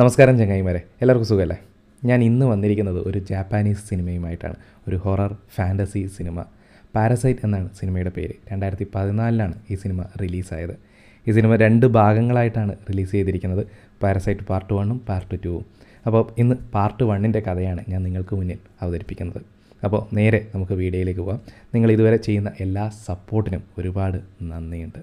നമസ്കാരം ചങ്ങായിമാരെ എല്ലാവർക്കും സുഖമല്ലേ? ഞാൻ ഇന്ന് വന്നിരിക്കുന്നത് ഒരു ജാപ്പാനീസ് സിനിമയുമായിട്ടാണ് ഒരു ഹൊറർ ഫാന്റസി സിനിമ. പാരസൈറ്റ് എന്നാണ് സിനിമയുടെ പേര്. രണ്ടായിരത്തി പതിനാലിലാണ് ഈ സിനിമ റിലീസായത്. ഈ സിനിമ രണ്ട് ഭാഗങ്ങളായിട്ടാണ് റിലീസ് ചെയ്തിരിക്കുന്നത്. പാരസൈറ്റ് പാർട്ട് വണ്ണും പാർട്ട് ടുവും. അപ്പോൾ ഇന്ന് പാർട്ട് വണ്ണിന്റെ കഥയാണ് ഞാൻ നിങ്ങൾക്ക് മുന്നിൽ അവതരിപ്പിക്കുന്നത്. അപ്പോൾ നേരെ നമുക്ക് വീഡിയോയിലേക്ക് പോകാം നിങ്ങൾ ഇതുവരെ ചെയ്യുന്ന എല്ലാ സപ്പോർട്ടിനും ഒരുപാട് നന്ദിയുണ്ട്.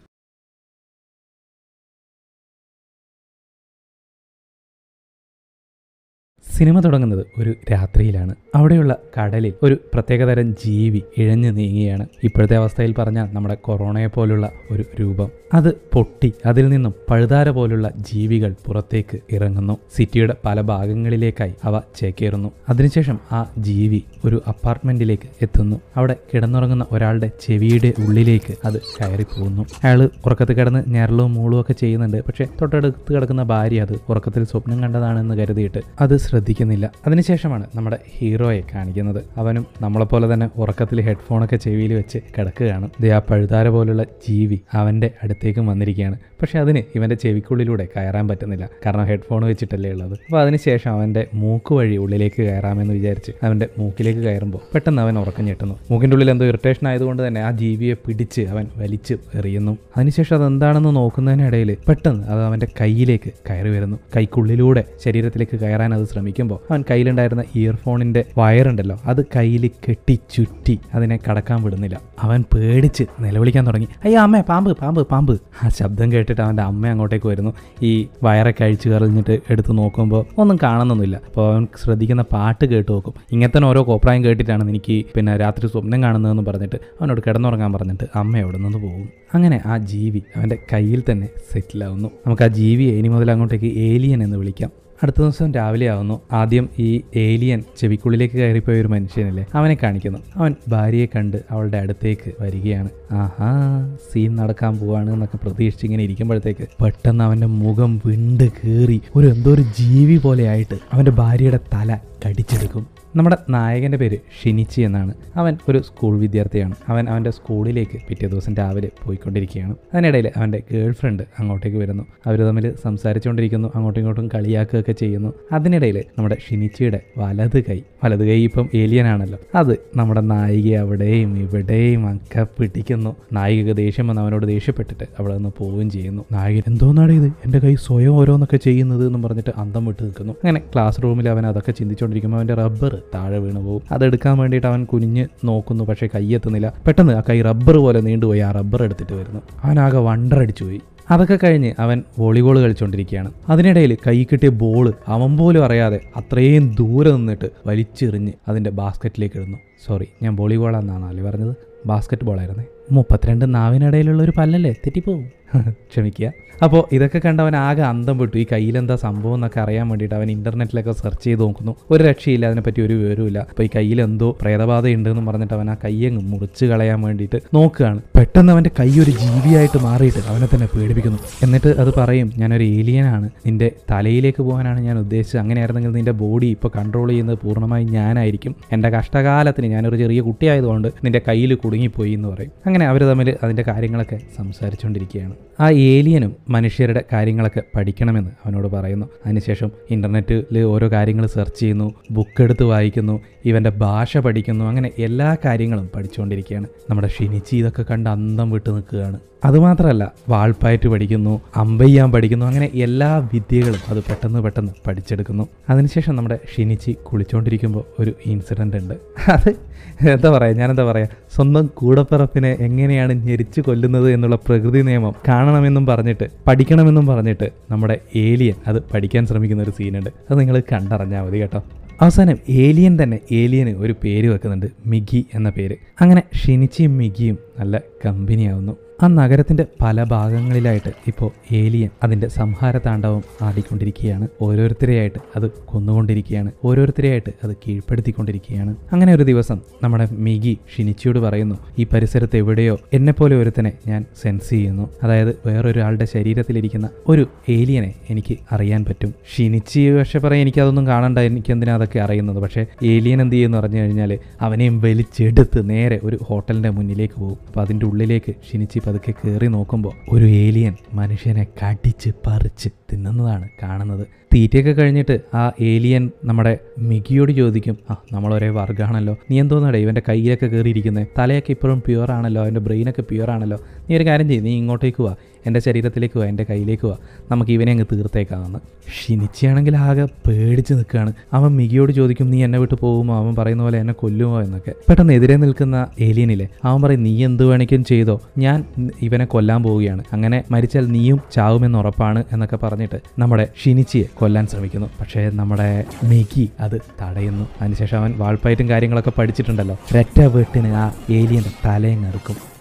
സിനിമ തുടങ്ങുന്നത് ഒരു രാത്രിയിലാണ്. അവിടെയുള്ള കടലിൽ ഒരു പ്രത്യേകതരം ജീവി ഇഴഞ്ഞു നീങ്ങുകയാണ്. ഇപ്പോഴത്തെ അവസ്ഥയിൽ പറഞ്ഞാൽ നമ്മുടെ കൊറോണയെ പോലുള്ള ഒരു രൂപം. അത് പൊട്ടി. അതിൽ നിന്നും പഴുതാര പോലുള്ള ജീവികൾ പുറത്തേക്ക് ഇറങ്ങുന്നു. സിറ്റിയുടെ പല ഭാഗങ്ങളിലേക്കായി അവ ചേക്കേറുന്നു. അതിനുശേഷം ആ ജീവി ഒരു അപ്പാർട്ട്മെന്റിലേക്ക് എത്തുന്നു. അവിടെ കിടന്നുറങ്ങുന്ന ഒരാളുടെ ചെവിയുടെ ഉള്ളിലേക്ക് അത് കയറി പോകുന്നു അയാൾ ഉറക്കത്തിൽ കിടന്ന് ഞരളവും മൂളും ഒക്കെ ചെയ്യുന്നുണ്ട്. പക്ഷെ തൊട്ടടുത്ത് കിടക്കുന്ന ഭാര്യ അത് ഉറക്കത്തിൽ സ്വപ്നം കണ്ടതാണെന്ന് കരുതിയിട്ട് അത് ശ്രദ്ധിക്കുന്നില്ല. അതിനുശേഷമാണ് നമ്മുടെ ഹീറോയെ കാണിക്കുന്നത്. അവനും നമ്മളെപ്പോലെ തന്നെ ഉറക്കത്തിൽ ഹെഡ്ഫോണൊക്കെ ചെവിയിൽ വെച്ച് കിടക്കുകയാണ്. ദേ ആ പഴുതാര പോലുള്ള ജീവി അവന്റെ അടുത്തേക്കും വന്നിരിക്കുകയാണ്. പക്ഷെ അതിന് ഇവന്റെ ചെവിക്കുള്ളിലൂടെ കയറാൻ പറ്റുന്നില്ല. കാരണം ഹെഡ്ഫോൺ വെച്ചിട്ടല്ലേ ഉള്ളത്. അപ്പോൾ അതിനുശേഷം അവന്റെ മൂക്ക് വഴി ഉള്ളിലേക്ക് കയറാമെന്ന് വിചാരിച്ച് അവന്റെ മൂക്കിലേക്ക് കയറുമ്പോൾ പെട്ടെന്ന് അവൻ ഉറക്കം ഞെട്ടുന്നു. മൂക്കിന്റെ ഉള്ളിൽ എന്തോ ഇറിറ്റേഷൻ ആയതുകൊണ്ട് തന്നെ ആ ജീവിയെ പിടിച്ച് അവൻ വലിച്ച് എറിയുന്നു. അതിനുശേഷം അതെന്താണെന്ന് നോക്കുന്നതിനിടയിൽ പെട്ടെന്ന് അത് അവന്റെ കയ്യിലേക്ക് കയറി വരുന്നു. കൈക്കുള്ളിലൂടെ ശരീരത്തിലേക്ക് കയറാൻ അത് ശ്രമിക്കുമ്പോൾ അവൻ കയ്യിലുണ്ടായിരുന്ന ഇയർഫോണിന്റെ വയറുണ്ടല്ലോ അത് കയ്യിൽ കെട്ടി ചുറ്റി അതിനെ കടക്കാൻ വിടുന്നില്ല. അവൻ പേടിച്ച് നിലവിളിക്കാൻ തുടങ്ങി. അയ്യോ അമ്മേ പാമ്പ് പാമ്പ് പാമ്പ്. ആ ശബ്ദം കേട്ടിട്ട് അവന്റെ അമ്മ അങ്ങോട്ടേക്ക് വരുന്നു. ഈ വയറൊക്കെ അഴിച്ചു കറിഞ്ഞിട്ട് എടുത്ത് നോക്കുമ്പോൾ ഒന്നും കാണുന്നൊന്നുമില്ല. അപ്പോൾ അവൻ ശ്രദ്ധിക്കുന്ന പാട്ട് കേട്ട് നോക്കും. ഇങ്ങനത്തെ ഓരോ കോപ്രായം കേട്ടിട്ടാണ് എനിക്ക് പിന്നെ രാത്രി സ്വപ്നം കാണുന്നതെന്ന് പറഞ്ഞിട്ട് അവനോട് കിടന്നുറങ്ങാൻ പറഞ്ഞിട്ട് അമ്മ അവിടെ നിന്ന് പോകും. അങ്ങനെ ആ ജീവി അവന്റെ കയ്യിൽ തന്നെ സെറ്റിലാവുന്നു നമുക്ക് ആ ജീവിയെ ഇനി മുതൽ അങ്ങോട്ടേക്ക് ഏലിയൻ എന്ന് വിളിക്കാം. അടുത്ത ദിവസം രാവിലെ ആവുന്നു. ആദ്യം ഈ ഏലിയൻ ചെവിക്കുള്ളിലേക്ക് കയറിപ്പോയ ഒരു മനുഷ്യനല്ലേ? അവനെ കാണിക്കുന്നു. അവൻ ഭാര്യയെ കണ്ട് അവളുടെ അടുത്തേക്ക് വരികയാണ്. ആഹാ സീൻ നടക്കാൻ പോവാണ് എന്നൊക്കെ പ്രതീക്ഷിച്ച് ഇങ്ങനെ ഇരിക്കുമ്പോഴത്തേക്ക് പെട്ടെന്ന് അവന്റെ മുഖം വിണ്ട് കീറി. ഒരു എന്തോ ഒരു ജീവി പോലെ ആയിട്ട് അവന്റെ ഭാര്യയുടെ തല കടിച്ചെടുക്കും. നമ്മുടെ നായകന്റെ പേര് ഷിനിച്ചി എന്നാണ്. അവൻ ഒരു സ്കൂൾ വിദ്യാർത്ഥിയാണ്. അവൻ അവന്റെ സ്കൂളിലേക്ക് പിറ്റേ ദിവസം രാവിലെ പോയിക്കൊണ്ടിരിക്കുകയാണ്. അതിനിടയിൽ അവന്റെ ഗേൾ ഫ്രണ്ട് അങ്ങോട്ടേക്ക് വരുന്നു. അവർ തമ്മിൽ സംസാരിച്ചുകൊണ്ടിരിക്കുന്നു അങ്ങോട്ടും ഇങ്ങോട്ടും കളിയാക്കുകയൊക്കെ ചെയ്യുന്നു. അതിനിടയിൽ നമ്മുടെ ഷിനിച്ചിയുടെ വലത് കൈ വലത് കൈ ഇപ്പം ഏലിയനാണല്ലോ അത് നമ്മുടെ നായിക അവിടെയും ഇവിടെയും ഒക്കെ പിടിക്കുന്നു. നായിക ദേഷ്യം വന്ന് അവനോട് ദേഷ്യപ്പെട്ടിട്ട് അവിടെ നിന്ന് പോവുകയും ചെയ്യുന്നു. നായകൻ എന്തോന്നാണ് ഇത്? എന്റെ കൈ സ്വയം ഓരോന്നൊക്കെ ചെയ്യുന്നത് എന്ന് പറഞ്ഞിട്ട് അന്തം വിട്ട് നിൽക്കുന്നു. അങ്ങനെ ക്ലാസ് റൂമിൽ അവൻ അതൊക്കെ ചിന്തിച്ചുകൊണ്ടിരിക്കുമ്പോൾ അവന്റെ റബ്ബർ താഴെ വീണു പോകും. അതെടുക്കാൻ വേണ്ടിയിട്ട് അവൻ കുനിഞ്ഞ് നോക്കുന്നു പക്ഷേ കൈ എത്തുന്നില്ല പെട്ടെന്ന് ആ കൈ റബ്ബർ പോലെ നീണ്ടുപോയി ആ റബ്ബർ എടുത്തിട്ട് വരുന്നു. അവനാകെ വണ്ടറടിച്ചു പോയി. അതൊക്കെ കഴിഞ്ഞ് അവൻ വോളിബോൾ കളിച്ചുകൊണ്ടിരിക്കുകയാണ് അതിനിടയിൽ കൈ കിട്ടിയ ബോൾ അവൻ പോലും അറിയാതെ അത്രയും ദൂരെ നിന്നിട്ട് വലിച്ചെറിഞ്ഞ് അതിന്റെ ബാസ്ക്കറ്റിലേക്ക് ഇടുന്നു. സോറി ഞാൻ വോളിബോളാണെന്നാണ് അല്ലേ പറഞ്ഞത്? ബാസ്ക്കറ്റ് ബോളായിരുന്നേ മുപ്പത്തിരണ്ട് നാവിനിടയിലുള്ള ഒരു പല്ലല്ലേ തെറ്റിപ്പോവും. ക്ഷമിക്കുക. അപ്പോൾ ഇതൊക്കെ കണ്ടവൻ ആകെ അന്തം വിട്ടു. ഈ കയ്യിലെന്താ സംഭവം എന്നൊക്കെ അറിയാൻ വേണ്ടിയിട്ട് അവൻ ഇന്റർനെറ്റിലൊക്കെ സെർച്ച് ചെയ്ത് നോക്കുന്നു. ഒരു രക്ഷയില്ല അതിനെപ്പറ്റി ഒരു വിവരവുമില്ല. അപ്പോൾ ഈ കയ്യിൽ എന്തോ പ്രേതബാധ ഉണ്ടെന്ന് പറഞ്ഞിട്ട് അവൻ ആ കയ്യങ്ങ് മുറിച്ച് കളയാൻ വേണ്ടിയിട്ട് നോക്കുകയാണ്. പെട്ടെന്ന് അവന്റെ കൈ ഒരു ജീവിയായിട്ട് മാറിയിട്ട് അവനെ തന്നെ പേടിപ്പിക്കുന്നു. എന്നിട്ട് അത് പറയും ഞാനൊരു ഏലിയനാണ് നിന്റെ തലയിലേക്ക് പോകാനാണ് ഞാൻ ഉദ്ദേശിച്ചത്. അങ്ങനെയായിരുന്നെങ്കിൽ നിന്റെ ബോഡി ഇപ്പോൾ കൺട്രോൾ ചെയ്യുന്നത് പൂർണമായും ഞാനായിരിക്കും. എന്റെ കഷ്ടകാലത്തിന് ഞാനൊരു ചെറിയ കുട്ടിയായതുകൊണ്ട് നിന്റെ കയ്യിൽ കുടുങ്ങിപ്പോയി എന്ന് പറയും. അങ്ങനെ അവർ തമ്മിൽ അതിന്റെ കാര്യങ്ങളൊക്കെ സംസാരിച്ചുകൊണ്ടിരിക്കുകയാണ്. ആ ഏലിയനും മനുഷ്യരുടെ കാര്യങ്ങളൊക്കെ പഠിക്കണമെന്ന് അവനോട് പറയുന്നു. അതിനുശേഷം ഇന്റർനെറ്റിൽ ഓരോ കാര്യങ്ങൾ സെർച്ച് ചെയ്യുന്നു ബുക്ക് എടുത്ത് വായിക്കുന്നു ഇവന്റെ ഭാഷ പഠിക്കുന്നു അങ്ങനെ എല്ലാ കാര്യങ്ങളും പഠിച്ചുകൊണ്ടിരിക്കുകയാണ്. നമ്മുടെ ഷിനിച്ചി ഇതൊക്കെ കണ്ട് അന്തം വിട്ട് നിൽക്കുകയാണ്. അതുമാത്രമല്ല വാൾപ്പായിട്ട് പഠിക്കുന്നു അമ്പയ്യാൻ പഠിക്കുന്നു അങ്ങനെ എല്ലാ വിദ്യകളും അത് പെട്ടെന്ന് പെട്ടെന്ന് പഠിച്ചെടുക്കുന്നു. അതിനുശേഷം നമ്മുടെ ഷിനിച്ചി കുളിച്ചുകൊണ്ടിരിക്കുമ്പോൾ ഒരു ഇൻസിഡന്റ് ഉണ്ട്. അത് എന്താ പറയുക ഞാനെന്താ പറയുക സ്വന്തം കൂടപ്പിറപ്പിനെ എങ്ങനെയാണ് ഞെരിച്ചു കൊല്ലുന്നത് എന്നുള്ള പ്രകൃതി നിയമം കാണണമെന്നും പറഞ്ഞിട്ട് പഠിക്കണമെന്നും പറഞ്ഞിട്ട് നമ്മുടെ ഏലിയൻ അത് പഠിക്കാൻ ശ്രമിക്കുന്ന ഒരു സീനുണ്ട് അത് നിങ്ങൾ കണ്ടറിഞ്ഞാൽ മതി കേട്ടോ. അവസാനം ഏലിയൻ തന്നെ ഏലിയന് ഒരു പേര് വെക്കുന്നുണ്ട്. മിഗി എന്ന പേര്. അങ്ങനെ ഷിനിച്ചിയും മിഗിയും നല്ല കമ്പനിയാവുന്നു ആ നഗരത്തിന്റെ പല ഭാഗങ്ങളിലായിട്ട് ഇപ്പോൾ ഏലിയൻ അതിന്റെ സംഹാര താണ്ഡവം ആടിക്കൊണ്ടിരിക്കുകയാണ്. ഓരോരുത്തരെയായിട്ട് അത് കൊന്നുകൊണ്ടിരിക്കുകയാണ്. ഓരോരുത്തരെയായിട്ട് അത് കീഴ്പ്പെടുത്തിക്കൊണ്ടിരിക്കുകയാണ്. അങ്ങനെ ഒരു ദിവസം നമ്മുടെ മിഗി ഷിനിച്ചിയോട് പറയുന്നു ഈ പരിസരത്ത് എവിടെയോ എന്നെപ്പോലെ ഒരുത്തനെ ഞാൻ സെൻസ് ചെയ്യുന്നു. അതായത് വേറൊരാളുടെ ശരീരത്തിലിരിക്കുന്ന ഒരു ഏലിയനെ എനിക്ക് അറിയാൻ പറ്റും. ഷിനിച്ചി പക്ഷെ പറയാം എനിക്കതൊന്നും കാണണ്ട എനിക്ക് എന്തിനാ അതൊക്കെ അറിയുന്നത്? പക്ഷേ ഏലിയൻ എന്ത് ചെയ്യുമെന്ന് പറഞ്ഞു കഴിഞ്ഞാൽ അവനെയും വലിച്ചെടുത്ത് നേരെ ഒരു ഹോട്ടലിന്റെ മുന്നിലേക്ക് പോകും. അപ്പോൾ അതിന്റെ ഉള്ളിലേക്ക് ഷിനിച്ചി പതുക്കെ കയറി നോക്കുമ്പോൾ ഒരു ഏലിയൻ മനുഷ്യനെ കടിച്ച് പറിച്ച് തിന്നുന്നതാണ് കാണുന്നത്. തീറ്റയൊക്കെ കഴിഞ്ഞിട്ട് ആ ഏലിയൻ നമ്മുടെ മികിയോട് ചോദിക്കും ആ നമ്മളൊരേ വർഗമാണല്ലോ നീ എന്തോന്നടേ ഇവന്റെ കയ്യിലൊക്കെ കയറിയിരിക്കുന്നത് തലയൊക്കെ ഇപ്പോഴും പ്യുവർ ആണല്ലോ അവന്റെ ബ്രെയിനൊക്കെ പ്യുവർ ആണല്ലോ. നീ ഒരു കാര്യം ചെയ്യും നീ ഇങ്ങോട്ടേക്ക് വാ. എന്റെ ശരീരത്തിലേക്ക് വാ എന്റെ കയ്യിലേക്ക് വാ. നമുക്ക് ഇവനെ അങ്ങ് തീർത്തേക്കാമെന്ന് ക്ഷണിച്ചാണെങ്കിൽ ആകെ പേടിച്ച് നിൽക്കുകയാണ്. അവൻ മികിയോട് ചോദിക്കും നീ എന്നെ വിട്ട് പോകുമോ അവൻ പറയുന്ന പോലെ എന്നെ കൊല്ലുമോ? എന്നൊക്കെ. പെട്ടെന്ന് എതിരെ നിൽക്കുന്ന ഏലിയനിലെ അവൻ പറയും നീ എന്ത് വേണമെങ്കിലും ചെയ്തോ. ഞാൻ ഇവനെ കൊല്ലാൻ പോവുകയാണ്. അങ്ങനെ മരിച്ചാൽ നീയും ചാവുമെന്ന് ഉറപ്പാണ് എന്നൊക്കെ പറഞ്ഞിട്ട് നമ്മുടെ ഷിനിച്ചിയെ കൊല്ലാൻ ശ്രമിക്കുന്നു. പക്ഷേ നമ്മുടെ മികി അത് തടയുന്നു. അതിനുശേഷം അവൻ വാൾപ്പായിട്ടും കാര്യങ്ങളൊക്കെ പഠിച്ചിട്ടുണ്ടല്ലോ. രറ്റ വെട്ടിന് ആ ഏലിയന്റെ തലയും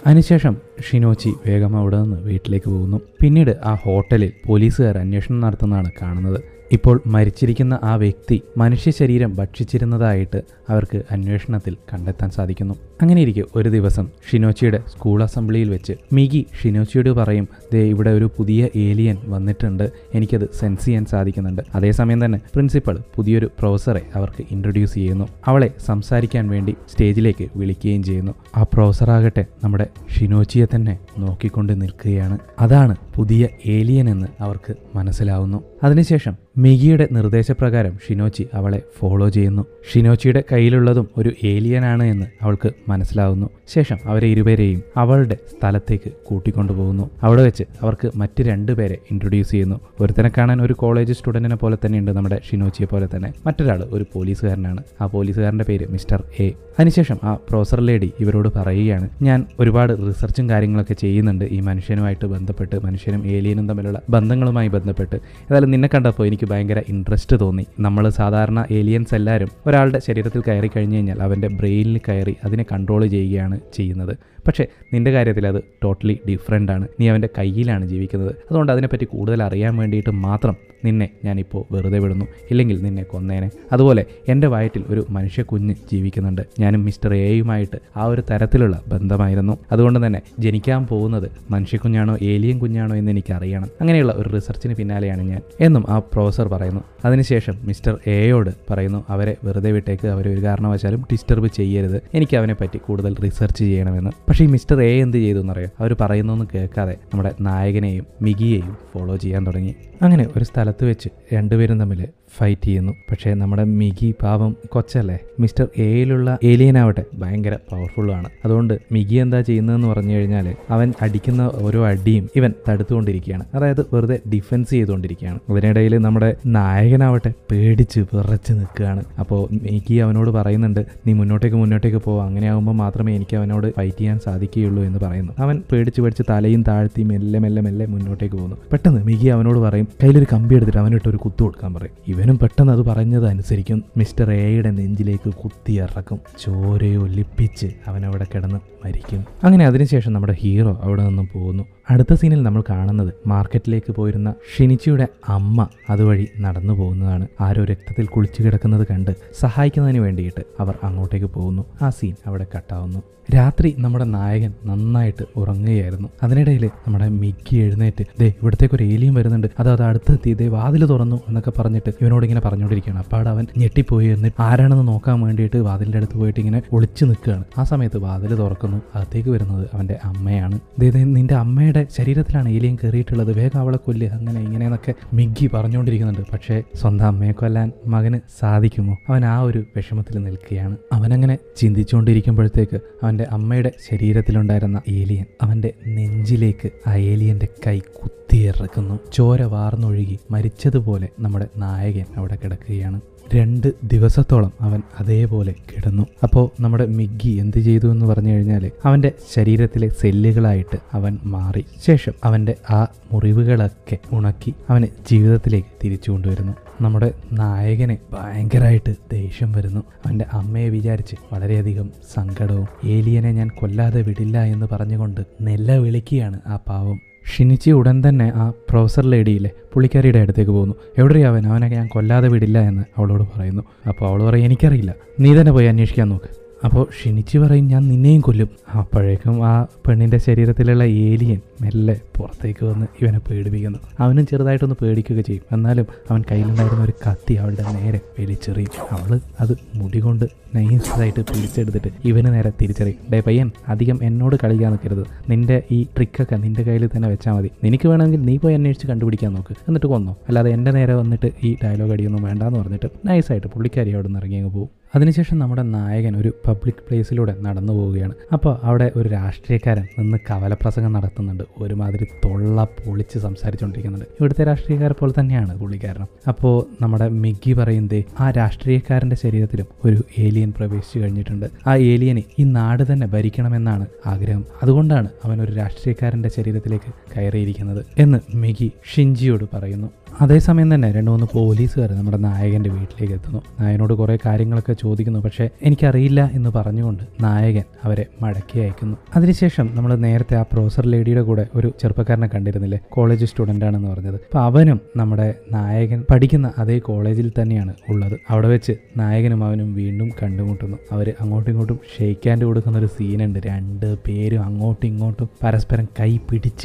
അതിനുശേഷം ഷിനോച്ചി വേഗം അവിടെ നിന്ന് വീട്ടിലേക്ക് പോകുന്നു. പിന്നീട് ആ ഹോട്ടലിൽ പോലീസുകാർ അന്വേഷണം നടത്തുന്നതാണ് കാണുന്നത്. ഇപ്പോൾ മരിച്ചിരിക്കുന്ന ആ വ്യക്തി മനുഷ്യ ശരീരം ഭക്ഷിച്ചിരുന്നതായിട്ട് അവർക്ക് അന്വേഷണത്തിൽ കണ്ടെത്താൻ സാധിക്കുന്നു. അങ്ങനെയിരിക്കെ ഒരു ദിവസം ഷിനോച്ചിയുടെ സ്കൂൾ അസംബ്ലിയിൽ വെച്ച് മിഗി ഷിനോച്ചിയോട് പറയും ദേ ഇവിടെ ഒരു പുതിയ ഏലിയൻ വന്നിട്ടുണ്ട്. എനിക്കത് സെൻസ് ചെയ്യാൻ സാധിക്കുന്നുണ്ട്. അതേസമയം തന്നെ പ്രിൻസിപ്പൾ പുതിയൊരു പ്രൊഫസറെ അവർക്ക് ഇൻട്രൊഡ്യൂസ് ചെയ്യുന്നു. അവളെ സംസാരിക്കാൻ വേണ്ടി സ്റ്റേജിലേക്ക് വിളിക്കുകയും ചെയ്യുന്നു. ആ പ്രൊഫസറാകട്ടെ നമ്മുടെ ഷിനോച്ചിയെ തന്നെ നോക്കിക്കൊണ്ട് നിൽക്കുകയാണ്. അതാണ് പുതിയ ഏലിയൻ എന്ന് അവർക്ക് മനസ്സിലാവുന്നു. അതിനുശേഷം മിഗിയുടെ നിർദ്ദേശപ്രകാരം ഷിനോച്ചി അവളെ ഫോളോ ചെയ്യുന്നു. ഷിനോച്ചിയുടെ കയ്യിലുള്ളതും ഒരു ഏലിയനാണ് എന്ന് അവൾക്ക് മനസ്സിലാവുന്നു. ശേഷം അവരെ ഇരുവരെയും അവളുടെ സ്ഥലത്തേക്ക് കൂട്ടിക്കൊണ്ടുപോകുന്നു അവിടെ വെച്ച് അവർക്ക് മറ്റ് രണ്ടുപേരെ ഇൻട്രൊഡ്യൂസ് ചെയ്യുന്നു. ഒരുത്തനെ കാണാൻ ഒരു കോളേജ് സ്റ്റുഡന്റിനെ പോലെ തന്നെയുണ്ട് നമ്മുടെ ഷിനോച്ചിയെ പോലെ തന്നെ. മറ്റൊരാൾ ഒരു പോലീസുകാരനാണ്. ആ പോലീസുകാരന്റെ പേര് മിസ്റ്റർ എ. അതിനുശേഷം ആ പ്രൊഫസർ ലേഡി ഇവരോട് പറയുകയാണ് ഞാൻ ഒരുപാട് റിസർച്ചും കാര്യങ്ങളൊക്കെ ചെയ്യുന്നുണ്ട് ഈ മനുഷ്യനുമായിട്ട് ബന്ധപ്പെട്ട് മനുഷ്യനും ഏലിയനും തമ്മിലുള്ള ബന്ധങ്ങളുമായി ബന്ധപ്പെട്ട്. ഏതായാലും നിന്നെ കണ്ടപ്പോൾ എനിക്ക് ഭയങ്കര ഇൻട്രസ്റ്റ് തോന്നി. നമ്മൾ സാധാരണ ഏലിയൻസ് എല്ലാവരും ഒരാളുടെ ശരീരത്തിൽ കയറി കഴിഞ്ഞു കഴിഞ്ഞാൽ അവന്റെ ബ്രെയിനിൽ കയറി അതിനെ കൺട്രോൾ ചെയ്യുകയാണ് ചെയ്യുന്നത്. പക്ഷേ നിന്റെ കാര്യത്തിൽ അത് ടോട്ടലി ഡിഫറെന്റ് ആണ്. നീ അവന്റെ കയ്യിലാണ് ജീവിക്കുന്നത്. അതുകൊണ്ട് അതിനെപ്പറ്റി കൂടുതൽ അറിയാൻ വേണ്ടിയിട്ട് മാത്രം നിന്നെ ഞാനിപ്പോൾ വെറുതെ വിടുന്നു. ഇല്ലെങ്കിൽ നിന്നെ കൊന്നേനെ. അതുപോലെ എന്റെ വയറ്റിൽ ഒരു മനുഷ്യ കുഞ്ഞ് ജീവിക്കുന്നുണ്ട്. ഞാനും മിസ്റ്റർ എയുമായിട്ട് ആ ഒരു തരത്തിലുള്ള ബന്ധമായിരുന്നു. അതുകൊണ്ട് തന്നെ ജനിക്കാൻ പോകുന്നത് മനുഷ്യക്കുഞ്ഞാണോ ഏലിയൻ കുഞ്ഞാണോ എന്ന് എനിക്ക് അറിയണം അങ്ങനെയുള്ള ഒരു റിസർച്ചിന് പിന്നാലെയാണ് ഞാൻ. എന്നും ആ പ്രൊഫസർ പറയുന്നു. അതിനുശേഷം മിസ്റ്റർ എയോട് പറയുന്നു അവരെ വെറുതെ വിട്ടേക്ക്. അവരെ ഒരു കാരണവശാലും ഡിസ്റ്റർബ് ചെയ്യരുത്. എനിക്ക് അവനെ പറ്റി കൂടുതൽ റിസർച്ച് ചെയ്യണമെന്ന്. പക്ഷേ ഈ മിസ്റ്റർ എ എന്ത് ചെയ്തു എന്നറിയാം? അവർ പറയുന്നൊന്നും കേൾക്കാതെ നമ്മുടെ നായകനെയും മികിയെയും ഫോളോ ചെയ്യാൻ തുടങ്ങി. അങ്ങനെ ഒരു സ്ഥലത്ത് വെച്ച് രണ്ടുപേരും തമ്മിൽ ഫൈറ്റ് ചെയ്യുന്നു. പക്ഷേ നമ്മുടെ മിഗി പാവം കൊച്ചല്ലേ? മിസ്റ്റർ എയിലുള്ള ഏലിയനാവട്ടെ ഭയങ്കര പവർഫുള്ളാണ് അതുകൊണ്ട് മിഗി എന്താ ചെയ്യുന്നതെന്ന് പറഞ്ഞു കഴിഞ്ഞാൽ അവൻ അടിക്കുന്ന ഓരോ അടിയും ഇവൻ തടുത്തുകൊണ്ടിരിക്കുകയാണ്. അതായത് വെറുതെ ഡിഫെൻസ് ചെയ്തുകൊണ്ടിരിക്കുകയാണ്. അതിനിടയിൽ നമ്മുടെ നായകനാവട്ടെ പേടിച്ച് വിറച്ച് നിൽക്കുകയാണ്. അപ്പോൾ മിഗി അവനോട് പറയുന്നുണ്ട് നീ മുന്നോട്ടേക്ക് മുന്നോട്ടേക്ക് പോകും അങ്ങനെയാകുമ്പോൾ മാത്രമേ എനിക്ക് അവനോട് ഫൈറ്റ് ചെയ്യാൻ സാധിക്കുകയുള്ളൂ എന്ന് പറയുന്നു. അവൻ പേടിച്ച് പേടിച്ച് തലയും താഴ്ത്തി മെല്ലെ മെല്ലെ മെല്ലെ മുന്നോട്ടേക്ക് പോകുന്നു. പെട്ടെന്ന് മിഗി അവനോട് പറയും കയ്യിലൊരു കമ്പി എടുത്തിട്ട് അവനിട്ട് ഒരു കുത്തു കൊടുക്കാൻ പറയും. ഇവനും പെട്ടെന്ന് അത് പറഞ്ഞത് അനുസരിക്കും മിസ്റ്റർ എയുടെ നെഞ്ചിലേക്ക് കുത്തിയിറക്കും ചോരയൊലിപ്പിച്ച് അവൻ അവിടെ കിടന്ന് മരിക്കും. അങ്ങനെ അതിനുശേഷം നമ്മുടെ ഹീറോ അവിടെ നിന്നും പോകുന്നു. അടുത്ത സീനിൽ നമ്മൾ കാണുന്നത് മാർക്കറ്റിലേക്ക് പോയിരുന്ന ഷിനിച്ചിയുടെ അമ്മ അതുവഴി നടന്നു പോകുന്നതാണ്. ആരോ രക്തത്തിൽ കുളിച്ചു കിടക്കുന്നത് കണ്ട് സഹായിക്കുന്നതിന് വേണ്ടിയിട്ട് അവർ അങ്ങോട്ടേക്ക് പോകുന്നു. ആ സീൻ അവിടെ കട്ടാവുന്നു രാത്രി നമ്മുടെ നായകൻ നന്നായിട്ട് ഉറങ്ങുകയായിരുന്നു. അതിനിടയിൽ നമ്മുടെ മിക്കി എഴുന്നേറ്റ് ദേ ഇവിടത്തേക്ക് ഒരു ഏലിയും വരുന്നുണ്ട്. അത് അത് അടുത്തെത്തി. ദേ വാതിൽ തുറന്നു എന്നൊക്കെ പറഞ്ഞിട്ട് ഇവനോട് ഇങ്ങനെ പറഞ്ഞുകൊണ്ടിരിക്കുകയാണ്. അപ്പാട് അവൻ ഞെട്ടിപ്പോയി എന്നിട്ട് ആരാണെന്ന് നോക്കാൻ വേണ്ടിയിട്ട് വാതിലിന്റെ അടുത്ത് പോയിട്ട് ഇങ്ങനെ ഒളിച്ചു നിൽക്കുകയാണ്. ആ സമയത്ത് വാതിൽ തുറക്കുന്നു. അകത്തേക്ക് വരുന്നത് അവന്റെ അമ്മയാണ്. ദേ ദേ നിന്റെ അമ്മയുടെ ശരീരത്തിലാണ് ഏലിയൻ കയറിയിട്ടുള്ളത്. വേഗം അവളെ കൊല്ലുക അങ്ങനെ ഇങ്ങനെയെന്നൊക്കെ മിഗ്ഗി പറഞ്ഞുകൊണ്ടിരിക്കുന്നുണ്ട്. പക്ഷേ സ്വന്തം അമ്മയെ കൊല്ലാൻ മകന് സാധിക്കുമോ? അവൻ ആ ഒരു വിഷമത്തിൽ നിൽക്കുകയാണ്. അവനങ്ങനെ ചിന്തിച്ചുകൊണ്ടിരിക്കുമ്പോഴത്തേക്ക് അവന്റെ അമ്മയുടെ ശരീരത്തിലുണ്ടായിരുന്ന ഏലിയൻ അവന്റെ നെഞ്ചിലേക്ക് ആ ഏലിയന്റെ കൈ കുത്തിയിറക്കുന്നു. ചോര വാർന്നൊഴുകി മരിച്ചതുപോലെ നമ്മുടെ നായകൻ അവിടെ കിടക്കുകയാണ്. രണ്ട് ദിവസത്തോളം അവൻ അതേപോലെ കിടന്നു. അപ്പോൾ നമ്മുടെ മിഗ്ഗി എന്ത് ചെയ്തു എന്ന് പറഞ്ഞു കഴിഞ്ഞാൽ അവന്റെ ശരീരത്തിലെ സെല്ലുകളായിട്ട് അവൻ മാറി. ശേഷം അവന്റെ ആ മുറിവുകളൊക്കെ ഉണക്കി അവനെ ജീവിതത്തിലേക്ക് തിരിച്ചു കൊണ്ടുവരുന്നു. നമ്മുടെ നായകനെ ഭയങ്കരമായിട്ട് ദേഷ്യം വരുന്നു. അവന്റെ അമ്മയെ വിചാരിച്ച് വളരെയധികം സങ്കടവും ഏലിയനെ ഞാൻ കൊല്ലാതെ വിടില്ല എന്ന് പറഞ്ഞുകൊണ്ട് നെല്ല വിളിക്കുകയാണ് ആ പാവം. ഷിനിച്ചി ഉടൻ തന്നെ ആ പ്രൊഫസർ ലേഡിയിലെ പുള്ളിക്കാരിയുടെ അടുത്തേക്ക് പോകുന്നു. എവിടെ അവൻ? അവനെ ഞാൻ കൊല്ലാതെ വിടില്ല എന്ന് അവളോട് പറയുന്നു. അപ്പോൾ അവൾ പറയും എനിക്കറിയില്ല. നീ തന്നെ പോയി അന്വേഷിക്കാൻ നോക്ക്. അപ്പോൾ ഷിനിച്ചി പറയും ഞാൻ നിന്നെയും കൊല്ലും. അപ്പോഴേക്കും ആ പെണ്ണിന്റെ ശരീരത്തിലുള്ള ഏലിയൻ മെല്ലെ പുറത്തേക്ക് വന്ന് ഇവനെ പേടിപ്പിക്കുന്നു. അവനും ചെറുതായിട്ടൊന്ന് പേടിക്കുക ചെയ്യും. എന്നാലും അവൻ കയ്യിലുണ്ടായിരുന്ന ഒരു കത്തി അവളുടെ നേരെ വലിച്ചെറിയും. അവൾ അത് മുടി കൊണ്ട് നൈസായിട്ട് പിടിച്ചെടുത്തിട്ട് ഇവന് നേരെ തിരിച്ചറിയും. ഡേ പയ്യൻ അധികം എന്നോട് കളിക്കാൻ നിൽക്കരുത്. നിന്റെ ഈ ട്രിക്കൊക്കെ നിന്റെ കയ്യിൽ തന്നെ വെച്ചാൽ മതി. നിനക്ക് വേണമെങ്കിൽ നീ പോയി അന്വേഷിച്ച് കണ്ടുപിടിക്കാൻ നോക്ക്. എന്നിട്ട് കൊന്നോ. അല്ലാതെ എന്റെ നേരെ വന്നിട്ട് ഈ ഡയലോഗ് അടിയൊന്നും വേണ്ടാന്ന് പറഞ്ഞിട്ട് നൈസായിട്ട് പുള്ളിക്കാരി അവിടെ നിന്ന് ഇറങ്ങി അങ്ങ് പോകും. അതിനുശേഷം നമ്മുടെ നായകൻ ഒരു പബ്ലിക് പ്ലേസിലൂടെ നടന്നു പോവുകയാണ്. അപ്പോൾ അവിടെ ഒരു രാഷ്ട്രീയക്കാരൻ നിന്ന് കവലപ്രസംഗം നടത്തുന്നുണ്ട്. ഒരുമാതിരി തൊള്ള പൊളിച്ച് സംസാരിച്ചുകൊണ്ടിരിക്കുന്നുണ്ട് ഇവിടുത്തെ രാഷ്ട്രീയക്കാരെ പോലെ തന്നെയാണ് പുള്ളിക്കാരനും. അപ്പോൾ നമ്മുടെ മിഗി പറയുന്നതേ ആ രാഷ്ട്രീയക്കാരന്റെ ശരീരത്തിലും ഒരു ഏലിയൻ പ്രവേശിച്ചു കഴിഞ്ഞിട്ടുണ്ട്. ആ ഏലിയനെ ഈ നാട് തന്നെ ഭരിക്കണമെന്നാണ് ആഗ്രഹം. അതുകൊണ്ടാണ് അവൻ ഒരു രാഷ്ട്രീയക്കാരന്റെ ശരീരത്തിലേക്ക് കയറിയിരിക്കുന്നത്. എന്ന് മിഗി ഷിൻജിയോട് പറയുന്നു. അതേസമയം തന്നെ രണ്ട് മൂന്ന് പോലീസുകാർ നമ്മുടെ നായകന്റെ വീട്ടിലേക്ക് എത്തുന്നു. നായനോട് കുറേ കാര്യങ്ങളൊക്കെ ചോദിക്കുന്നു. പക്ഷേ എനിക്കറിയില്ല എന്ന് പറഞ്ഞുകൊണ്ട് നായകൻ അവരെ മടക്കി അയക്കുന്നു. അതിനുശേഷം നമ്മൾ നേരത്തെ ആ പ്രൊഫസർ ലേഡിയുടെ കൂടെ ഒരു ചെറുപ്പക്കാരനെ കണ്ടിരുന്നില്ലേ? കോളേജ് സ്റ്റുഡന്റ് ആണെന്ന് പറഞ്ഞത്. അപ്പോൾ അവനും നമ്മുടെ നായകൻ പഠിക്കുന്ന അതേ കോളേജിൽ തന്നെയാണ് ഉള്ളത്. അവിടെ വെച്ച് നായകനും അവനും വീണ്ടും കണ്ടുമുട്ടുന്നു. അവർ അങ്ങോട്ടും ഇങ്ങോട്ടും ഷെയ്ക്കാന്റെ കൊടുക്കുന്ന ഒരു സീനുണ്ട് രണ്ട് പേരും അങ്ങോട്ടും ഇങ്ങോട്ടും പരസ്പരം കൈ പിടിച്ച്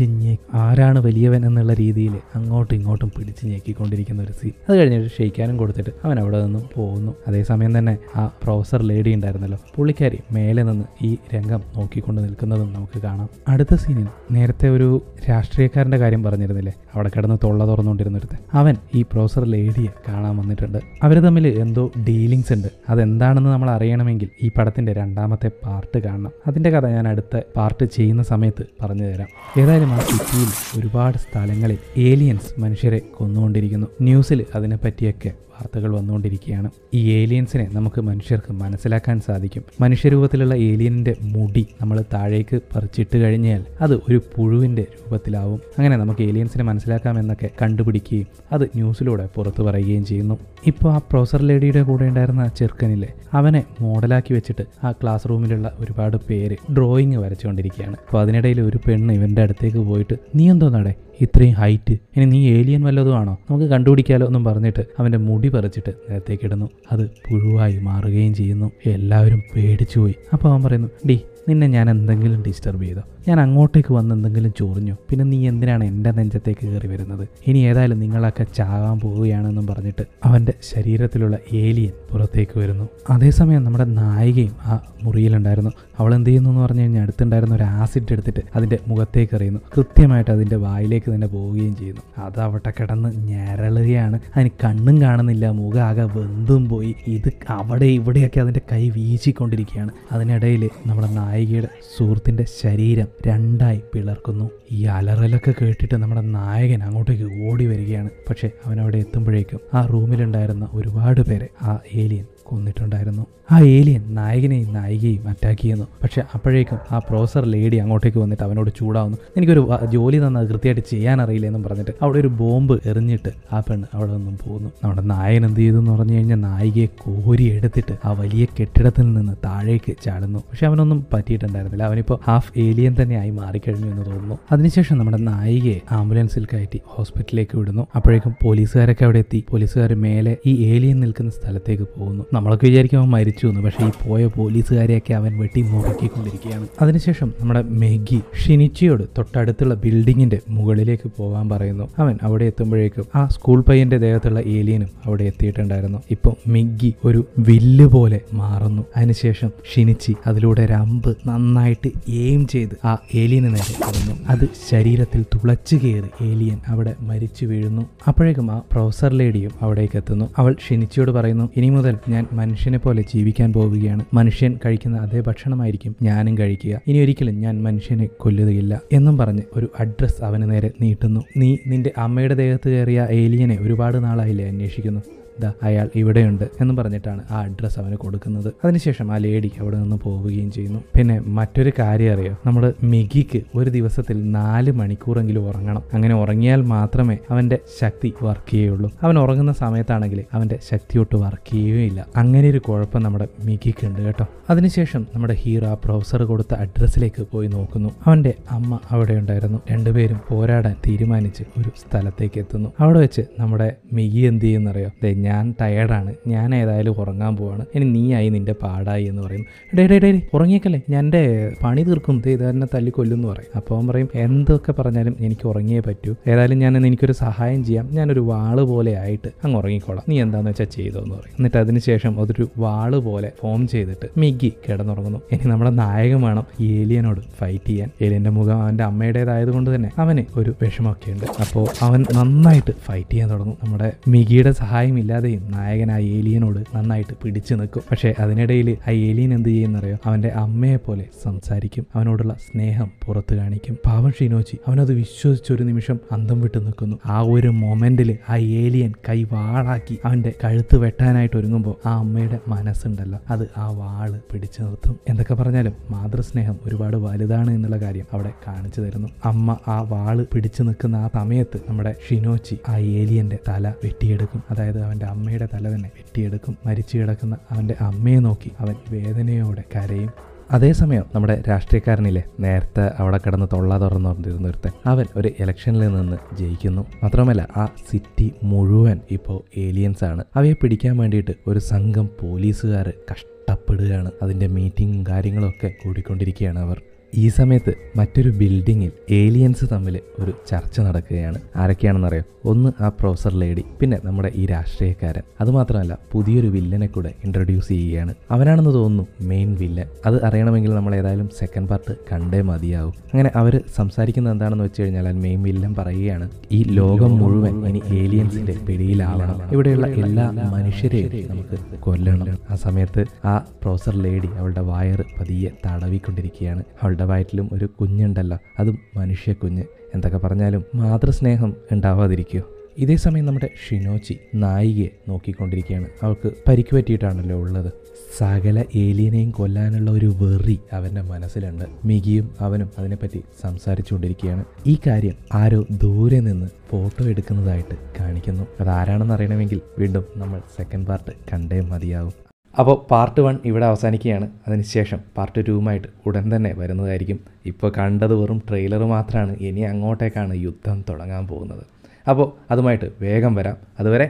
ആരാണ് വലിയവൻ എന്നുള്ള രീതിയിൽ അങ്ങോട്ടും ഇങ്ങോട്ടും പിടിച്ച് ഞെക്കിക്കൊണ്ടിരിക്കുന്ന ഒരു സീൻ അത് കഴിഞ്ഞിട്ട് ഷെയ്ക്കാനും കൊടുത്തിട്ട് അവൻ അവിടെ നിന്നും പോകുന്നു. അതേസമയം തന്നെ ആ പ്രൊഫസർ ലേഡി ഉണ്ടായിരുന്നല്ലോ. പുള്ളിക്കാരി മേലെ നിന്ന് ഈ രംഗം നോക്കിക്കൊണ്ട് നിൽക്കുന്നതും നമുക്ക് കാണാം. അടുത്ത സീനിൽ നേരത്തെ ഒരു രാഷ്ട്രീയക്കാരന്റെ കാര്യം പറഞ്ഞിരുന്നില്ലേ? അവിടെ കിടന്ന് തൊള്ള തുറന്നുകൊണ്ടിരുന്നിടത്ത് അവൻ ഈ പ്രൊഫസർ ലേഡിയെ കാണാൻ വന്നിട്ടുണ്ട്. അവർ തമ്മിൽ എന്തോ ഡീലിങ്സ് ഉണ്ട്. അതെന്താണെന്ന് നമ്മൾ അറിയണമെങ്കിൽ ഈ പടത്തിന്റെ രണ്ടാമത്തെ പാർട്ട് കാണണം. അതിന്റെ കഥ ഞാൻ അടുത്ത പാർട്ട് ചെയ്യുന്ന സമയത്ത് പറഞ്ഞു തരാം. ഏതായാലും ആ സിറ്റിയിൽ ഒരുപാട് സ്ഥലങ്ങളിൽ ഏലിയൻസ് മനുഷ്യരെ കൊന്നുകൊണ്ടിരിക്കുന്നു. ന്യൂസിൽ അതിനെപ്പറ്റിയൊക്കെ വാർത്തകൾ വന്നുകൊണ്ടിരിക്കുകയാണ്. ഈ ഏലിയൻസിനെ നമുക്ക് മനുഷ്യർക്ക് മനസ്സിലാക്കാൻ സാധിക്കും. മനുഷ്യരൂപത്തിലുള്ള ഏലിയനിന്റെ മുടി നമ്മൾ താഴേക്ക് പറിച്ചിട്ട് കഴിഞ്ഞാൽ അത് ഒരു പുഴുവിന്റെ രൂപത്തിലാവും. അങ്ങനെ നമുക്ക് ഏലിയൻസിനെ മനസ്സിലാക്കാമെന്നൊക്കെ കണ്ടുപിടിക്കുകയും അത് ന്യൂസിലൂടെ പുറത്തു പറയുകയും ചെയ്യുന്നു. ഇപ്പോൾ ആ പ്രൊഫസർ ലേഡിയുടെ കൂടെ ഉണ്ടായിരുന്ന ചെറുക്കനില്ലേ അവനെ മോഡലാക്കി വെച്ചിട്ട് ആ ക്ലാസ് റൂമിലുള്ള ഒരുപാട് പേര് ഡ്രോയിങ് വരച്ചുകൊണ്ടിരിക്കുകയാണ്. അപ്പോൾ അതിനിടയിൽ ഒരു പെണ്ണ് ഇവന്റെ അടുത്തേക്ക് പോയിട്ട് നീ എന്തോ നടേ ഇത്രയും ഹൈറ്റ് ഇനി നീ ഏലിയൻ വല്ലതും ആണോ? നമുക്ക് കണ്ടുപിടിക്കാലോ എന്നും പറഞ്ഞിട്ട് അവന്റെ മുടി പറിച്ചിട്ട് നേരത്തേക്കിടുന്നു അത് പുഴുവായി മാറുകയും ചെയ്യുന്നു. എല്ലാവരും പേടിച്ചു പോയി. അപ്പോൾ അവൻ പറയുന്നു ഡി നിന്നെ ഞാൻ എന്തെങ്കിലും ഡിസ്റ്റർബ് ചെയ്തോ? ഞാൻ അങ്ങോട്ടേക്ക് വന്ന് എന്തെങ്കിലും ചൊറിഞ്ഞു. പിന്നെ നീ എന്തിനാണ് എന്റെ നെഞ്ചത്തേക്ക് കയറി വരുന്നത്? ഇനി ഏതായാലും നിങ്ങളൊക്കെ ചാകാൻ പോവുകയാണെന്നും പറഞ്ഞിട്ട് അവന്റെ ശരീരത്തിലുള്ള ഏലിയൻ പുറത്തേക്ക് വരുന്നു. അതേസമയം നമ്മുടെ നായികയും ആ മുറിയിലുണ്ടായിരുന്നു. അവൾ എന്ത് ചെയ്യുന്നു എന്ന് പറഞ്ഞു കഴിഞ്ഞാൽ അടുത്തുണ്ടായിരുന്ന ഒരു ആസിഡ് എടുത്തിട്ട് അതിന്റെ മുഖത്തേക്ക് എറിയുന്നു. കൃത്യമായിട്ട് അതിന്റെ വായിലേക്ക് തന്നെ പോവുകയും ചെയ്യുന്നു. അത് അവിടെ കിടന്ന് ഞരളുകയാണ്. അതിന് കണ്ണും കാണുന്നില്ല. മുഖം ആകെ വെന്തും പോയി. ഇത് അവിടെ ഇവിടെയൊക്കെ അതിന്റെ കൈ വീശിക്കൊണ്ടിരിക്കുകയാണ്. അതിനിടയിൽ നമ്മുടെ നായികയുടെ സുഹൃത്തിന്റെ ശരീരം രണ്ടായി പിളർക്കുന്നു. ഈ അലറലൊക്കെ കേട്ടിട്ട് നമ്മുടെ നായകൻ അങ്ങോട്ടേക്ക് ഓടി വരികയാണ്. പക്ഷേ അവൻ അവിടെ എത്തുമ്പോഴേക്കും ആ റൂമിലുണ്ടായിരുന്ന ഒരുപാട് പേരെ ആ ഏലിയൻ കൊന്നിട്ടുണ്ടായിരുന്നു. ആ ഏലിയൻ നായകനെയും നായികയും അറ്റാക്ക് ചെയ്യുന്നു. പക്ഷെ അപ്പോഴേക്കും ആ പ്രൊഫസർ ലേഡി അങ്ങോട്ടേക്ക് വന്നിട്ട് അവനോട് ചൂടാവുന്നു. എനിക്കൊരു ജോലി തന്നത് കൃത്യമായിട്ട് ചെയ്യാൻ അറിയില്ല എന്നും പറഞ്ഞിട്ട് അവിടെ ഒരു ബോംബ് എറിഞ്ഞിട്ട് ആ പെണ്ണ് അവിടെ നിന്നും പോകുന്നു. നമ്മുടെ നായകൻ എന്ത് ചെയ്തു എന്ന് പറഞ്ഞു കഴിഞ്ഞാൽ നായികയെ കോരി എടുത്തിട്ട് ആ വലിയ കെട്ടിടത്തിൽ നിന്ന് താഴേക്ക് ചാടുന്നു. പക്ഷെ അവനൊന്നും പറ്റിയിട്ടുണ്ടായിരുന്നില്ല. അവനിപ്പോൾ ഹാഫ് ഏലിയൻ തന്നെ ആയി മാറിക്കഴിഞ്ഞു എന്ന് തോന്നുന്നു. അതിനുശേഷം നമ്മുടെ നായികയെ ആംബുലൻസിൽ കയറ്റി ഹോസ്പിറ്റലിലേക്ക് വിടുന്നു. അപ്പോഴേക്കും പോലീസുകാരൊക്കെ അവിടെ എത്തി. പോലീസുകാർ മേലെ ഈ ഏലിയൻ നിൽക്കുന്ന സ്ഥലത്തേക്ക് പോകുന്നു. നമ്മളൊക്കെ വിചാരിക്കും അവൻ മരിച്ചു എന്ന്. പക്ഷേ ഈ പോയ പോലീസുകാരെയൊക്കെ അവൻ വെട്ടി നോക്കിക്കൊണ്ടിരിക്കുകയാണ് അതിനുശേഷം നമ്മുടെ മെഗി ഷിനിച്ചിയോട് തൊട്ടടുത്തുള്ള ബിൽഡിങ്ങിന്റെ മുകളിലേക്ക് പോകാൻ പറയുന്നു. അവൻ അവിടെ എത്തുമ്പോഴേക്കും ആ സ്കൂൾ പയ്യന്റെ ദേഹത്തുള്ള ഏലിയനും അവിടെ എത്തിയിട്ടുണ്ടായിരുന്നു. ഇപ്പോൾ മിഗ്ഗി ഒരു വില്ല് പോലെ മാറുന്നു. അതിനുശേഷം ഷിനിച്ചി അതിലൂടെ രമ്പ് നന്നായിട്ട് എയിം ചെയ്ത് ആ ഏലിയനെ നേരെ ഇടുന്നു അത് ശരീരത്തിൽ തുളച്ചു കയറി ഏലിയൻ അവിടെ മരിച്ചു വീഴുന്നു. അപ്പോഴേക്കും ആ പ്രൊഫസർ ലേഡിയും അവിടേക്ക് എത്തുന്നു. അവൾ ഷിനിച്ചിയോട് പറയുന്നു ഇനി മുതൽ ഞാൻ മനുഷ്യനെ പോലെ ജീവിക്കാൻ പോവുകയാണ്. മനുഷ്യൻ കഴിക്കുന്ന അതേ ഭക്ഷണമായിരിക്കും ഞാനും കഴിക്കുക. ഇനി ഒരിക്കലും ഞാൻ മനുഷ്യനെ കൊല്ലുകയില്ല എന്നും പറഞ്ഞ് ഒരു അഡ്രസ് അവന് നേരെ നീട്ടുന്നു. നീ നിന്റെ അമ്മയുടെ ദേഹത്ത് കയറിയ ഏലിയനെ ഒരുപാട് നാളായില്ലേ അന്വേഷിക്കുന്നു. ദാ അയാൾ ഇവിടെയുണ്ട് എന്ന് പറഞ്ഞിട്ടാണ് ആ അഡ്രസ്സ് അവന് കൊടുക്കുന്നത്. അതിനുശേഷം ആ ലേഡി അവിടെ നിന്ന് പോവുകയും ചെയ്യുന്നു. പിന്നെ മറ്റൊരു കാര്യം അറിയോ? നമ്മൾ മിഗിക്ക് ഒരു ദിവസത്തിൽ നാല് മണിക്കൂറെങ്കിലും ഉറങ്ങണം. അങ്ങനെ ഉറങ്ങിയാൽ മാത്രമേ അവന്റെ ശക്തി വർക്ക് ചെയ്യുള്ളൂ. അവൻ ഉറങ്ങുന്ന സമയത്താണെങ്കിൽ അവന്റെ ശക്തി ഒട്ട് വർക്ക് ചെയ്യുകയില്ല. അങ്ങനെ ഒരു കുഴപ്പം നമ്മുടെ മിഗിക്ക് ഉണ്ട് കേട്ടോ. അതിനുശേഷം നമ്മുടെ ഹീറോ പ്രൊഫസർ കൊടുത്ത അഡ്രസ്സിലേക്ക് പോയി നോക്കുന്നു. അവന്റെ അമ്മ അവിടെ ഉണ്ടായിരുന്നു. രണ്ടുപേരും പോരാടാൻ തീരുമാനിച്ച് ഒരു സ്ഥലത്തേക്ക് എത്തുന്നു. അവിടെ വെച്ച് നമ്മുടെ മിഗി എന്ത് ചെയ്യുന്നറിയോ? ഞാൻ ടയേർഡാണ് ഞാൻ ഏതായാലും ഉറങ്ങാൻ പോവാണ്. ഇനി നീയായി നിന്റെ പാടായി എന്ന് പറയും. ഡേ ഡേ ഡേ ഉറങ്ങിയേക്കല്ലേ? ഞാൻ എന്റെ പണി തീർക്കും. ഇത് തന്നെ തല്ലി കൊല്ലുമെന്ന് പറയും. അപ്പോൾ അവൻ പറയും എന്തൊക്കെ പറഞ്ഞാലും എനിക്ക് ഉറങ്ങിയേ പറ്റൂ. ഏതായാലും ഞാൻ എനിക്കൊരു സഹായം ചെയ്യാം. ഞാനൊരു വാൾ പോലെ ആയിട്ട് അങ്ങ് ഉറങ്ങിക്കോളാം. നീ എന്താന്ന് വെച്ചാൽ ചെയ്തോ എന്ന് പറയും. എന്നിട്ട് അതിനുശേഷം അതൊരു വാൾ പോലെ ഫോം ചെയ്തിട്ട് മിഗി കിടന്നുറങ്ങുന്നു. ഇനി നമ്മുടെ നായകൻ വേണം ഈ ഏലിയനോട് ഫൈറ്റ് ചെയ്യാൻ. ഏലിയന്റെ മുഖം അവന്റെ അമ്മയുടേതായത് കൊണ്ട് തന്നെ അവന് ഒരു വിഷമമൊക്കെ ഉണ്ട് അപ്പോൾ അവൻ നന്നായിട്ട് ഫൈറ്റ് ചെയ്യാൻ തുടങ്ങും. നമ്മുടെ മിഗിയുടെ സഹായം ഇല്ലാതെയും നായകൻ ആ ഏലിയനോട് നന്നായിട്ട് പിടിച്ചു നിൽക്കും. പക്ഷെ അതിനിടയിൽ ആ ഏലിയൻ എന്ത് ചെയ്യുന്നറിയോ അവന്റെ അമ്മയെ പോലെ സംസാരിക്കും. അവനോടുള്ള സ്നേഹം പുറത്തു കാണിക്കും. പാവം ഷിനോച്ചി അവനത് വിശ്വസിച്ച് ഒരു നിമിഷം അന്തം വിട്ടു നിൽക്കുന്നു. ആ ഒരു മൊമെന്റിൽ ആ ഏലിയൻ കൈ വാളാക്കി അവന്റെ കഴുത്ത് വെട്ടാനായിട്ട് ഒരുങ്ങുമ്പോൾ ആ അമ്മയുടെ മനസ്സുണ്ടല്ലോ. അത് ആ വാൾ പിടിച്ചു നിർത്തും. എന്തൊക്കെ പറഞ്ഞാലും മാതൃസ്നേഹം ഒരുപാട് വലുതാണ് എന്നുള്ള കാര്യം അവിടെ കാണിച്ചു തരുന്നു. അമ്മ ആ വാൾ പിടിച്ചു നിൽക്കുന്ന ആ സമയത്ത് നമ്മുടെ ഷിനോച്ചി ആ ഏലിയന്റെ തല വെട്ടിയെടുക്കും. അതായത് അവന്റെ അമ്മയുടെ തല തന്നെ വെട്ടിയെടുക്കും. മരിച്ചു കിടക്കുന്ന അവന്റെ അമ്മയെ നോക്കി അവൻ വേദനയോടെ കരയും. അതേസമയം നമ്മുടെ രാഷ്ട്രീയക്കാരനില്ലേ നേരത്തെ അവിടെ കിടന്ന് തൊള്ള തുറന്നുകൊണ്ടിരുന്ന ഒരുത്തൻ. അവൻ ഒരു ഇലക്ഷനിൽ നിന്ന് ജയിക്കുന്നു. മാത്രമല്ല ആ സിറ്റി മുഴുവൻ ഇപ്പോൾ ഏലിയൻസ് ആണ്. അവയെ പിടിക്കാൻ വേണ്ടിയിട്ട് ഒരു സംഘം പോലീസുകാർ കഷ്ടപ്പെടുകയാണ്. അതിന്റെ മീറ്റിങ്ങും കാര്യങ്ങളും ഒക്കെ കൂടിക്കൊണ്ടിരിക്കുകയാണ് അവർ. ഈ സമയത്ത് മറ്റൊരു ബിൽഡിങ്ങിൽ ഏലിയൻസ് തമ്മിൽ ഒരു ചർച്ച നടക്കുകയാണ്. ആരൊക്കെയാണെന്നറിയോ? ഒന്ന് ആ പ്രൊഫസർ ലേഡി പിന്നെ നമ്മുടെ ഈ രാഷ്ട്രീയക്കാരൻ. അതുമാത്രമല്ല പുതിയൊരു വില്ലനെ കൂടെ ഇൻട്രൊഡ്യൂസ് ചെയ്യുകയാണ്. അവനാണെന്ന് തോന്നുന്നു മെയിൻ വില്ലൻ അത് അറിയണമെങ്കിൽ നമ്മൾ ഏതായാലും സെക്കൻഡ് പാർട്ട് കണ്ടേ മതിയാവും. അങ്ങനെ അവർ സംസാരിക്കുന്നത് എന്താണെന്ന് വെച്ച് കഴിഞ്ഞാൽ മെയിൻ വില്ലൻ പറയുകയാണ് ഈ ലോകം മുഴുവൻ ഇനി ഏലിയൻസിന്റെ പിടിയിലാവണം. ഇവിടെയുള്ള എല്ലാ മനുഷ്യരെയും നമുക്ക് കൊല്ലണം. ആ സമയത്ത് ആ പ്രൊഫസർ ലേഡി അവളുടെ വയറ് പതിയെ തടവിക്കൊണ്ടിരിക്കുകയാണ്. അവളുടെ വയറ്റിലും ഒരു കുഞ്ഞുണ്ടല്ലോ അതും മനുഷ്യ കുഞ്ഞ്. എന്തൊക്കെ പറഞ്ഞാലും മാതൃസ്നേഹം ഉണ്ടാവാതിരിക്കുമോ ഇതേ സമയം നമ്മുടെ ഷിനോച്ചി നായികയെ നോക്കിക്കൊണ്ടിരിക്കുകയാണ്. അവൾക്ക് പരിക്ക് പറ്റിയിട്ടാണല്ലോ ഉള്ളത്. സകല ഏലിയനെയും കൊല്ലാനുള്ള ഒരു വെറി അവന്റെ മനസ്സിലുണ്ട്. മികിയും അവനും അതിനെപ്പറ്റി സംസാരിച്ചുകൊണ്ടിരിക്കുകയാണ്. ഈ കാര്യം ആരോ ദൂരെ നിന്ന് ഫോട്ടോ എടുക്കുന്നതായിട്ട് കാണിക്കുന്നു. അതാരാണെന്ന് അറിയണമെങ്കിൽ വീണ്ടും നമ്മൾ സെക്കൻഡ് പാർട്ട് കണ്ടേ മതിയാവും. അപ്പോൾ പാർട്ട് വൺ ഇവിടെ അവസാനിക്കുകയാണ്. അതിനുശേഷം പാർട്ട് ടുവുമായിട്ട് ഉടൻ തന്നെ വരുന്നതായിരിക്കും. ഇപ്പോൾ കണ്ടത് വെറും ട്രെയിലർ മാത്രമാണ് ഇനി അങ്ങോട്ടേക്കാണ് യുദ്ധം തുടങ്ങാൻ പോകുന്നത്. അപ്പോൾ അതുമായിട്ട് വേഗം വരാം. അതുവരെ